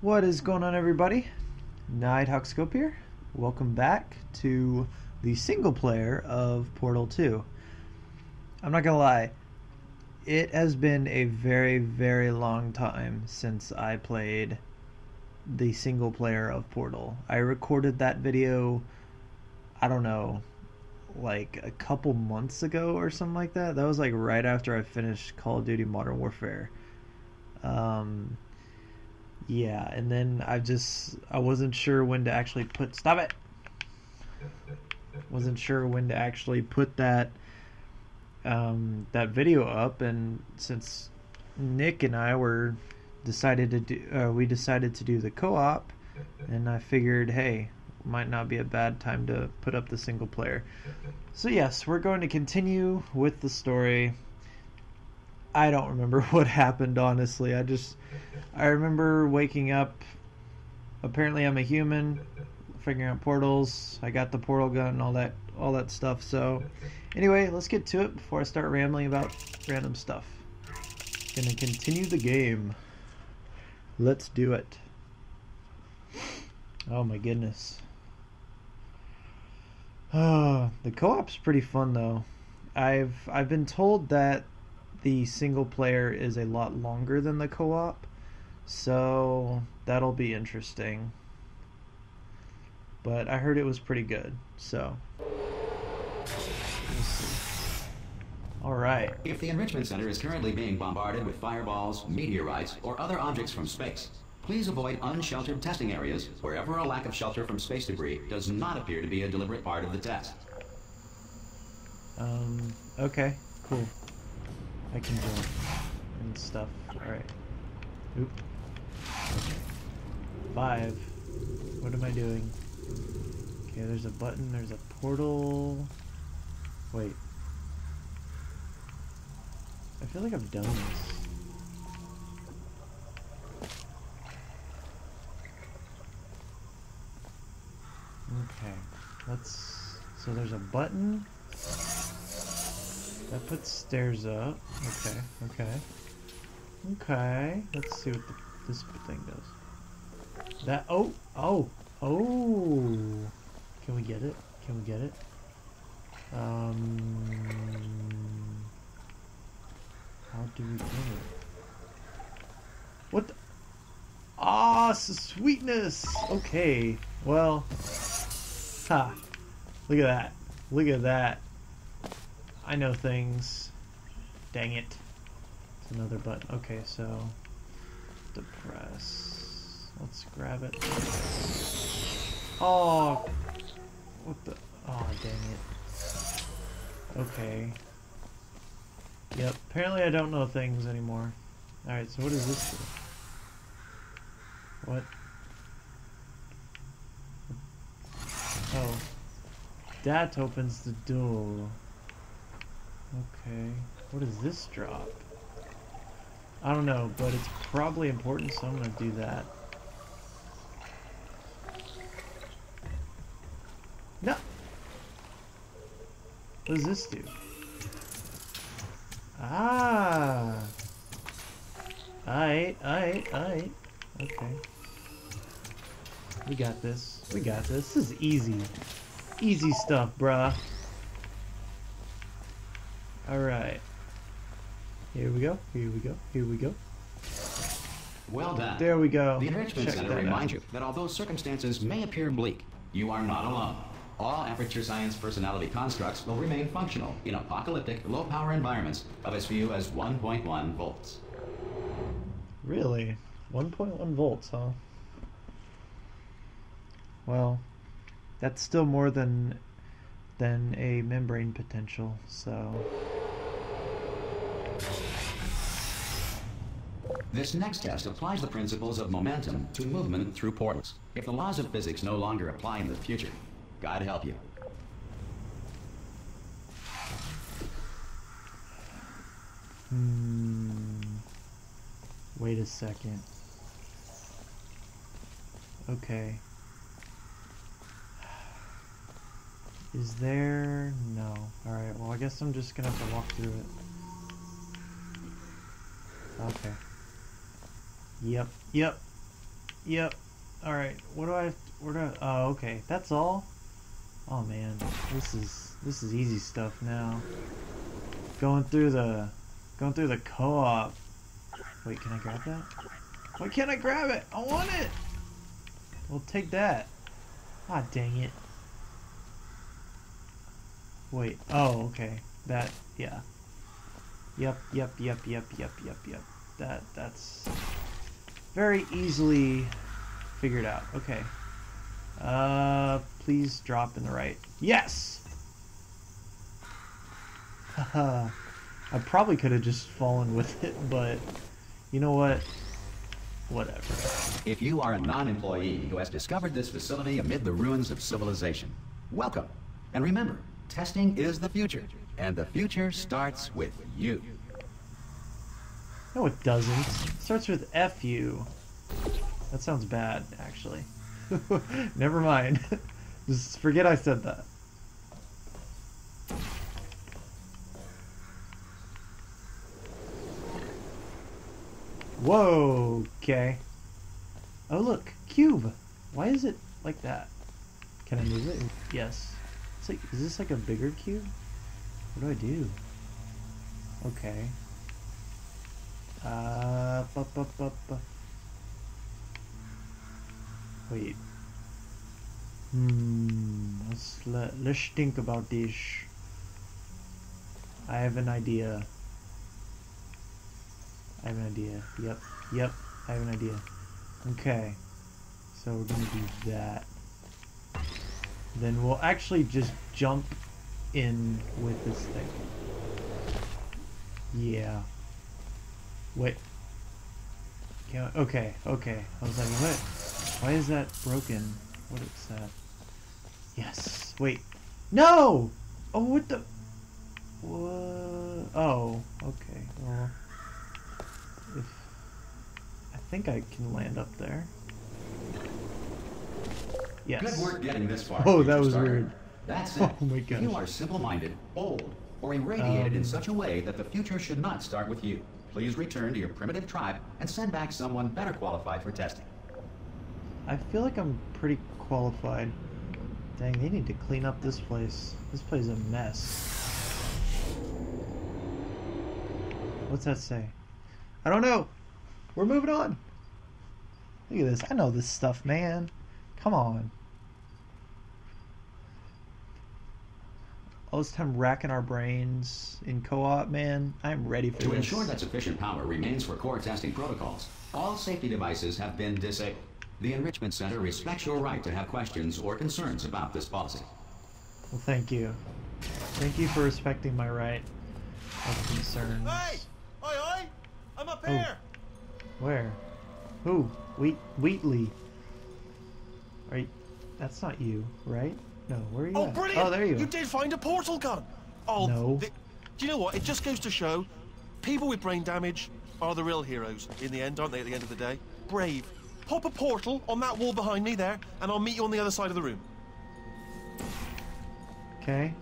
What is going on, everybody? Nighthawkscope here. Welcome back to the single player of Portal 2. I'm not gonna lie, it has been a very, very long time since I played the single player of Portal. I recorded that video, I don't know, like a couple months ago or something like that. That was like right after I finished Call of Duty Modern Warfare. Um, yeah, and then I just I wasn't sure when to actually put stop it. Wasn't sure when to actually put that um, that video up, and since Nick and I were decided to do, uh, we decided to do the co-op, and I figured, hey, might not be a bad time to put up the single player. So yes, we're going to continue with the story. I don't remember what happened honestly. I just I remember waking up apparently I'm a human figuring out portals. I got the portal gun and all that all that stuff. So anyway, let's get to it before I start rambling about random stuff. Gonna continue the game. Let's do it. Oh my goodness. Oh, the co-op's pretty fun though. I've I've been told that the single player is a lot longer than the co-op, so that'll be interesting. But I heard it was pretty good, so. All right. If the Enrichment Center is currently being bombarded with fireballs, meteorites, or other objects from space, please avoid unsheltered testing areas wherever a lack of shelter from space debris does not appear to be a deliberate part of the test. Um. Okay. Cool. I can jump and stuff. All right. Oop. Five. What am I doing? Okay, there's a button. There's a portal. Wait. I feel like I've done this. Okay. Let's. So there's a button. That puts stairs up. Okay, okay. Okay. Let's see what the, this thing does. That. Oh! Oh! Oh! Can we get it? Can we get it? Um. How do we get it? What the? Ah, sweetness! Okay. Well. Ha. Look at that. Look at that. I know things. Dang it. It's another button. Okay, so depress. Let's grab it. Oh, what the? Oh, dang it. Okay. Yep. Apparently, I don't know things anymore. All right. So what is this do? What? Oh. That opens the door. Okay. What does this drop? I don't know, but it's probably important, so I'm gonna do that. No! What does this do? Ah! Aight, aight, aight. Okay. We got this. We got this. This is easy. Easy stuff, bruh. Alright. Here we go. Here we go. Here we go. Well done. There we go. The Enrichment Check Center reminds you that although circumstances may appear bleak, you are not alone. All Aperture Science personality constructs will remain functional in apocalyptic, low-power environments of as few as 1.1 volts. Really? 1.1 volts, huh? Well, that's still more than than a membrane potential, so This next test applies the principles of momentum to movement through portals. If the laws of physics no longer apply in the future, God help you. Hmm. Wait a second. Okay. Is there? No. Alright, well, I guess I'm just gonna have to walk through it. Okay. Yep, yep. Yep. All right. What do I? Have where do I? Oh, okay. That's all. Oh man, this is this is easy stuff now. Going through the, going through the co-op. Wait, can I grab that? Why can't I grab it? I want it. Well, take that. Ah, dang it. Wait. Oh, okay. That. Yeah. Yep. Yep. Yep. Yep. Yep. Yep. Yep. That. That's very easily figured out. Okay. Uh, please drop in the right. Yes! Haha. I probably could have just fallen with it, but you know what? Whatever. If you are a non-employee who has discovered this facility amid the ruins of civilization, welcome. And remember, testing is the future, and the future starts with you. No, it doesn't. It starts with FU. That sounds bad, actually. Never mind. Just forget I said that. Whoa, okay. Oh look, cube. Why is it like that? Can I move it? Yes. Like, is this like a bigger cube? What do I do? Okay. Uh, bu bu bu bu. Wait. Hmm. Let's let let's think about this. I have an idea. I have an idea. Yep. Yep. I have an idea. Okay. So we're gonna do that. Then we'll actually just jump in with this thing. Yeah. Wait. Yeah, okay, okay. I was like, what? Why is that broken? What is that? Yes. Wait. No! Oh, what the? What? Oh, okay. Well, if I think I can land up there. Yes. Good work getting this far. Oh, that was starter. weird. That's it. Oh my gosh. You are simple-minded, bold, or irradiated in Um, such a way that the future should not start with you. Please return to your primitive tribe and send back someone better qualified for testing. I feel like I'm pretty qualified. Dang, they need to clean up this place. This place is a mess. What's that say? I don't know. We're moving on. Look at this. I know this stuff, man. Come on. All this time racking our brains in co-op, man. I'm ready for To this. ensure that sufficient power remains for core testing protocols, all safety devices have been disabled. The Enrichment Center respects your right to have questions or concerns about this policy. Well, thank you. Thank you for respecting my right of concerns. Hey! Oi, oi! I'm up Oh. here! Where? Who? Wheat Wheatley. Right? That's not you, right? No, where are you Oh, at? brilliant! Oh, there you are. You did find a portal gun! Oh, No. the- do you know what? It just goes to show people with brain damage are the real heroes in the end, aren't they, at the end of the day? Brave. Pop a portal on that wall behind me there, and I'll meet you on the other side of the room. Okay.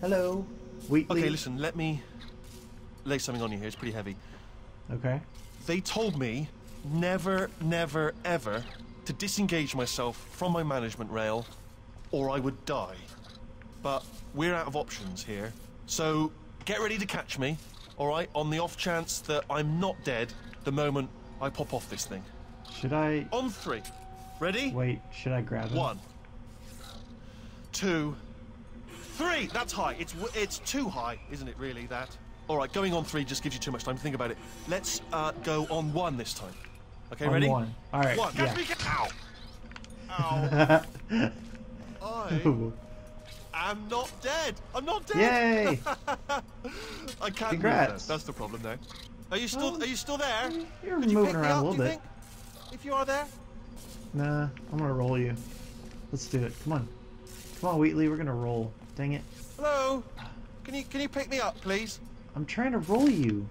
Hello. Wheatley. Okay, listen, let me lay something on you here. It's pretty heavy. Okay. They told me never, never, ever to disengage myself from my management rail or I would die. But we're out of options here. So get ready to catch me, alright, on the off chance that I'm not dead the moment I pop off this thing. Should I On three. Ready? wait? Should I grab him? One, two, three. That's high. It's it's too high, isn't it? Really? That. All right. Going on three just gives you too much time to think about it. Let's uh, go on one this time. Okay. On ready? one. All right. One. Catch yeah. me. Ow. Ow. I am not dead. I'm not dead. Yay! I can't Congrats. move. Now. That's the problem now. Are you still? Well, are you still there? you're Could you moving pick me around a up, little do you bit. think? If you are there. Nah, I'm gonna roll you. Let's do it. Come on. Come on, Wheatley. We're gonna roll. Dang it. Hello. Can you can you pick me up, please? I'm trying to roll you.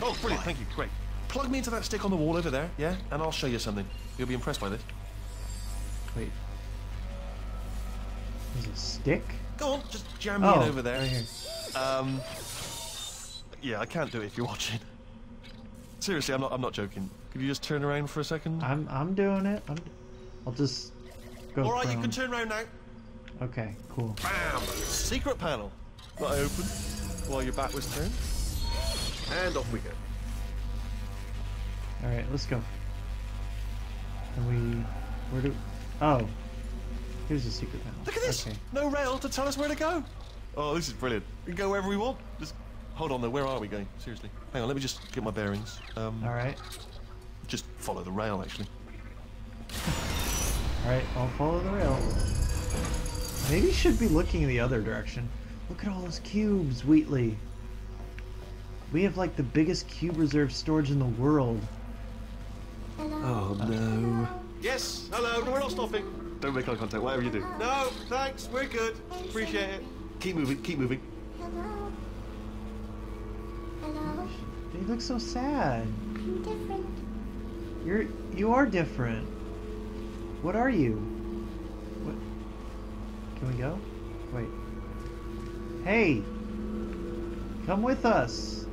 Oh, brilliant. Thank you. Great. Plug me into that stick on the wall over there, yeah? And I'll show you something. You'll be impressed by this. Wait. There's a stick? Go on, just jam me Oh, in over there. right here. Um, yeah, I can't do it if you're watching. seriously, I'm not. I'm not joking. Could you just turn around for a second? I'm I'm doing it. I'm, I'll just go. All right, you can turn around now. Okay, cool. Bam! Secret panel. That I opened while your back was turned. And off we go. All right, let's go. And we, where do? Oh, here's the secret panel. Look at this. Okay. No rail to tell us where to go. Oh, this is brilliant. We can go wherever we want. Just hold on though. Where are we going? Seriously. Hang on. Let me just get my bearings. Um, All right, just follow the rail actually. all right. I'll follow the rail. Maybe you should be looking in the other direction. Look at all those cubes, Wheatley. We have like the biggest cube reserve storage in the world. Oh no. Yes. Hello. We're not stopping. Don't make eye contact. Whatever you do. No. Thanks. We're good. Appreciate it. Keep moving. Keep moving. Hello. Hello. You look so sad. I'm different. You're you are different. What are you? What? Can we go? Wait. Hey, come with us.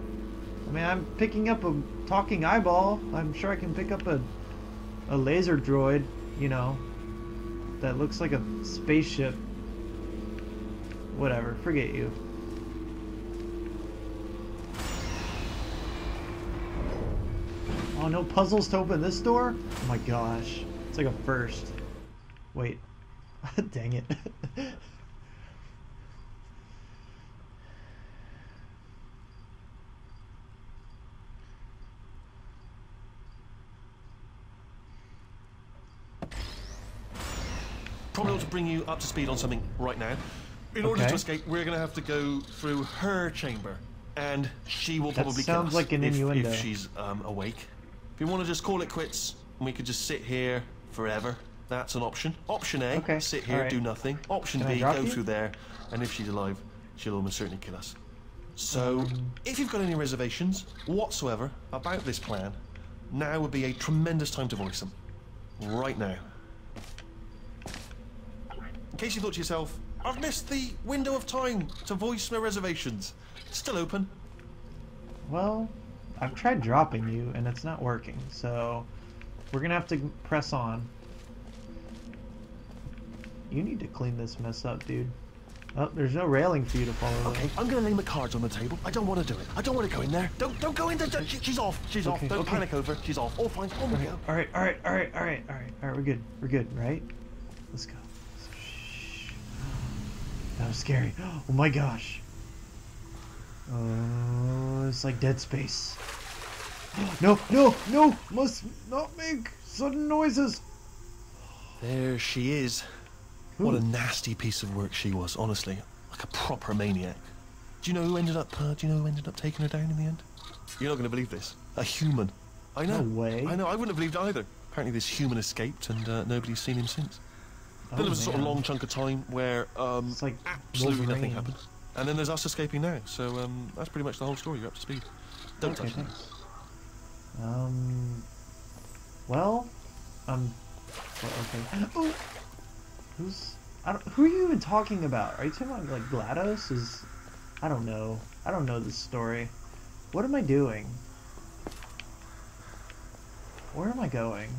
I mean, I'm picking up a talking eyeball. I'm sure I can pick up a a laser droid. You know, that looks like a spaceship. Whatever. Forget you. Oh, no puzzles to open this door? Oh my gosh. It's like a first. Wait. Dang it. bring you up to speed on something right now. In order Okay. to escape, we're going to have to go through her chamber, and she will That probably kill sounds us like an if, innuendo. if she's um, awake. If you want to just call it quits, and we could just sit here forever, that's an option. Option A: Okay, sit here, alright. do nothing. Option Can B: go you? through there, and if she's alive, she'll almost certainly kill us. So, Um. if you've got any reservations whatsoever about this plan, now would be a tremendous time to voice them. Right now. Case you thought to yourself, I've missed the window of time to voice my reservations. Still open. well, I've tried dropping you and it's not working, so we're gonna have to press on. You need to clean this mess up, dude. Oh, there's no railing for you to follow. though. Okay, I'm gonna lay my cards on the table. I don't want to do it. I don't want to go in there. Don't don't go in there. She- she's off. She's Okay, off. Don't okay. panic over. She's off. All fine. On we go. All right, all right, all right, all right, all right, all right. We're good. We're good, right? Let's go. That was scary. Oh my gosh. Oh, it's like Dead Space. No, no, no! Must not make sudden noises. There she is. What a nasty piece of work she was. Honestly, like a proper maniac. Do you know who ended up? Uh, do you know who ended up taking her down in the end? You're not going to believe this. A human. I know. No way. I know. I wouldn't have believed either. Apparently, this human escaped, and uh, nobody's seen him since. Then Oh, there was a sort of long chunk of time where um, It's like absolutely nothing happened. And then there's us escaping now. So um, that's pretty much the whole story. You're up to speed. Don't Okay, touch thanks. Um. Well, um. well, okay. Oh, who's? I don't. Who are you even talking about? Are you talking about like Glados? Is? I don't know. I don't know this story. What am I doing? Where am I going?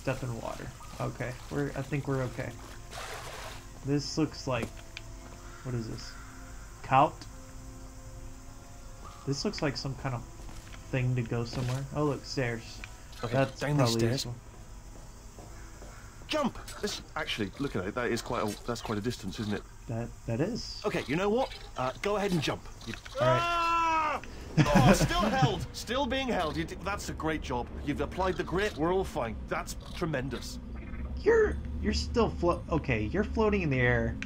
Step in water. Okay, we're. I think we're okay. This looks like. What is this? Cout. This looks like some kind of thing to go somewhere. Oh, look, stairs. Okay, That's down probably stairs. useful. Jump! This, actually, look at it. That is quite a, that's quite a distance, isn't it? That that is. Okay, you know what? Uh, go ahead and jump. You... All right. Oh, still held. Still being held. You did, that's a great job. You've applied the grit. We're all fine. That's tremendous. You're you're still float. Okay, you're floating in the air.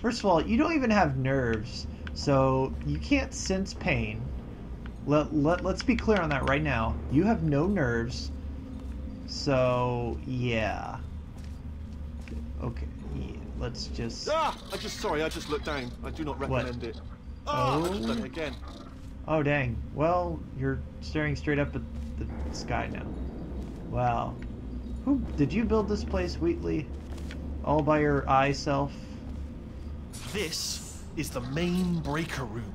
First of all, you don't even have nerves, so you can't sense pain. Let let let's be clear on that right now. You have no nerves, so yeah. Okay, yeah, let's just. Ah! I just sorry. I just looked down. I do not What? recommend it. Ah! I just Oh. done it again. Oh dang. Well, you're staring straight up at the sky now. Wow. Who did you build this place, Wheatley? All by your eye self? This is the main breaker room.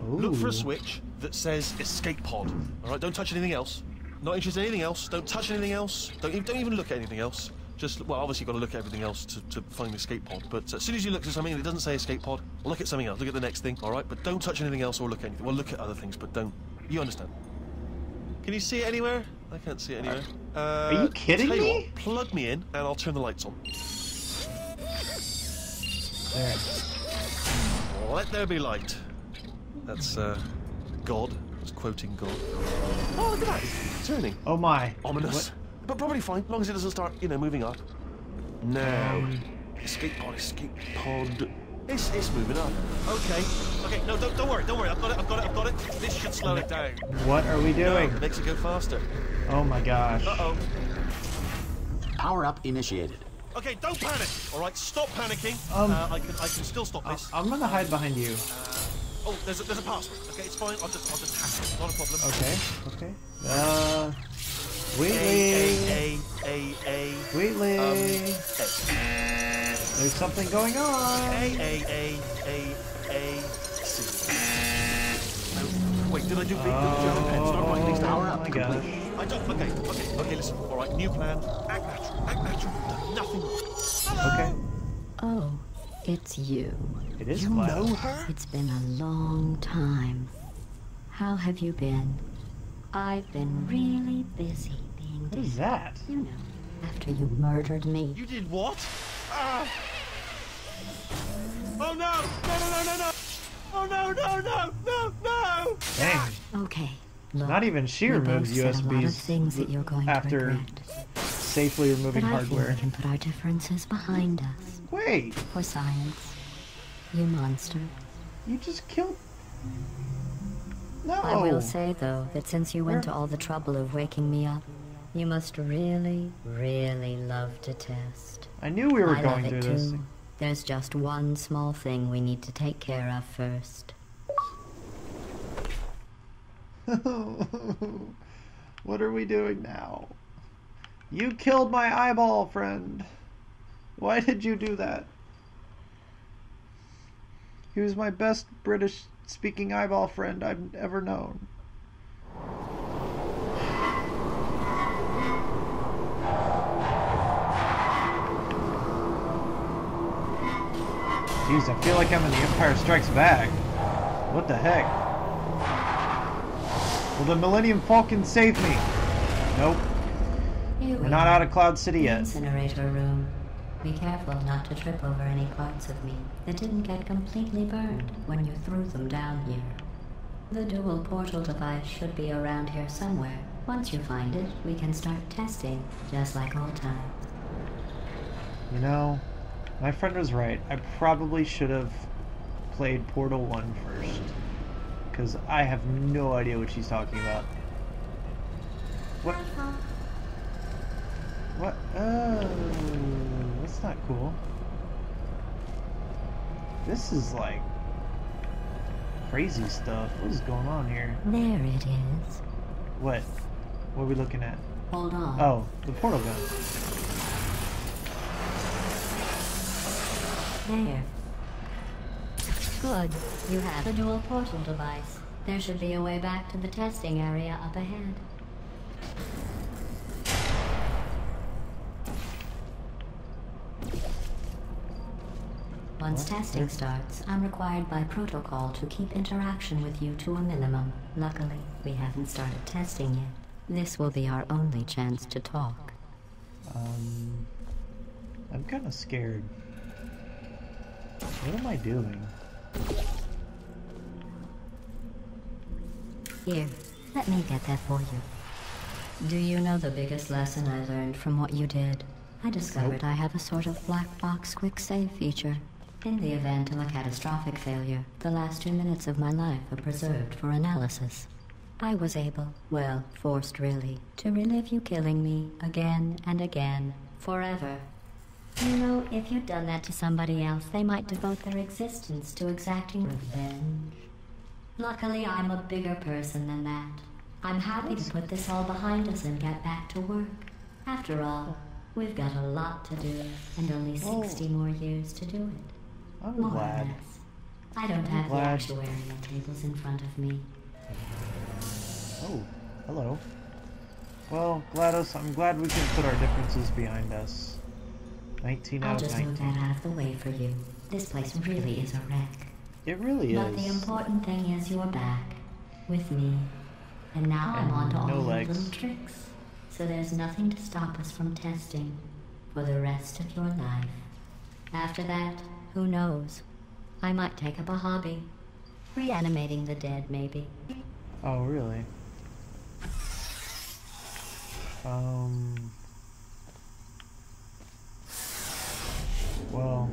look for a switch that says escape pod. All right, don't touch anything else. Not interested in anything else. Don't touch anything else. Don't don't even look at anything else. Just well, obviously you've got to look at everything else to, to find the escape pod. But as soon as you look at something and it doesn't say escape pod, look at something else. Look at the next thing. All right, but don't touch anything else or look at anything. Well, look at other things, but don't. You understand? Can you see it anywhere? I can't see it anywhere. Uh, you kidding tell you me? what, plug me in and I'll turn the lights on. There. Let there be light. That's uh, God. It's quoting God. Oh, look at that! It's turning. Oh my. Ominous. But probably fine, as long as it doesn't start, you know, moving up. No. Escape pod, escape pod. It's, it's moving up. Okay. Okay, no, don't, don't worry, don't worry. I've got it, I've got it, I've got it. This should slow it down. What are we No, doing? it makes it go faster. Oh my gosh. Uh-oh. Power up initiated. Okay, don't panic. All right, stop panicking. Um, uh, I can, I can still stop this. I'm gonna hide behind you. oh, there's a, there's a password. Okay, it's fine. I'll just, I'll just hack it. Not a problem. Okay. Okay. Uh. A Wheatley. A A A Wheatley. Um, There's something going on. A A A A A C. No, Wait, did I do? Did I do the pen? Start writing things down. Oh my complete. I don't. Okay, okay, okay. Listen. All right. New plan. Act natural. Act natural. Nothing wrong. Hello. Okay. Oh, it's you. It is You GLaDOS. know her? It's been a long time. How have you been? I've been really busy being What is busy. that? You know, after you murdered me. You did what? Ah. Oh no! No! No! No! No! No! Oh no! No! No! No! No! Dang. Okay, look. Not even she removes both said a lot of USBs things that you're going after to regret. safely removing But I think hardware. we can put our differences behind us. Wait, For science. You monster. you just killed. No. I will say, though, that since you went to all the trouble of waking me up, you must really, really love to test. I knew we were I going love through it this. too. There's just one small thing we need to take care of first. what are we doing now? You killed my eyeball, friend. Why did you do that? He was my best British speaking eyeball friend I've ever known. Jeez, I feel like I'm in The Empire Strikes Back. What the heck? Will the Millennium Falcon save me? Nope. We're not out of Cloud City yet. incinerator room. Be careful not to trip over any parts of me that didn't get completely burned when you threw them down here. The dual portal device should be around here somewhere. Once you find it, we can start testing, just like old times. You know, my friend was right. I probably should have played Portal 1 first. Because I have no idea what she's talking about. What? What? Oh, that's not cool. This is like crazy stuff. What is going on here? There it is. What? What are we looking at? Hold on. Oh, the portal gun. There. Good. You have the dual portal device. There should be a way back to the testing area up ahead. Once testing starts, I'm required by protocol to keep interaction with you to a minimum. Luckily, we haven't started testing yet. This will be our only chance to talk. Um, I'm kind of scared. What am I doing? Here, let me get that for you. Do you know the biggest lesson I learned from what you did? I discovered I have a sort of black box quick save feature. In the event of a catastrophic failure, the last two minutes of my life are preserved for analysis. I was able, well, forced really, to relive you killing me again and again, forever. You know, if you'd done that to somebody else, they might devote their existence to exacting revenge. Luckily, I'm a bigger person than that. I'm happy to put this all behind us and get back to work. After all, we've got a lot to do and only 60 more years to do it. I'm More glad. I don't have the Glad- actuarial tables in front of me. Oh, hello. Well, GLaDOS, I'm glad we can put our differences behind us. 19 I'll out of just move that out of the way for you. This place really is a wreck. It really is. But the important thing is you're back with me. And now I'm on to all no your legs. little tricks. So there's nothing to stop us from testing for the rest of your life. After that, who knows? I might take up a hobby. Reanimating the dead, maybe. Oh, really? Um. Well,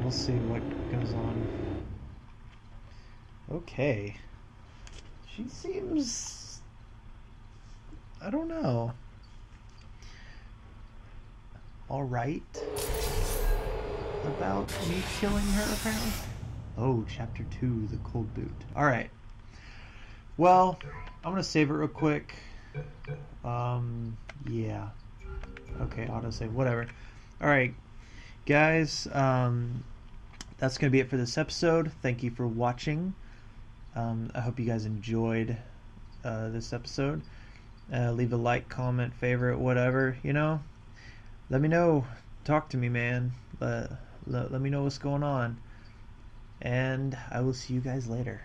we'll see what goes on. Okay. She seems. I don't know. Alright. About me killing her, apparently. Oh, chapter 2 The Cold Boot. Alright. Well, I'm gonna save it real quick. Um, yeah. Okay, autosave, whatever. Alright, guys, um, that's gonna be it for this episode. Thank you for watching. Um, I hope you guys enjoyed uh, this episode. Uh, leave a like, comment, favorite, whatever, you know. Let me know. Talk to me, man. Let, let, let me know what's going on. And I will see you guys later.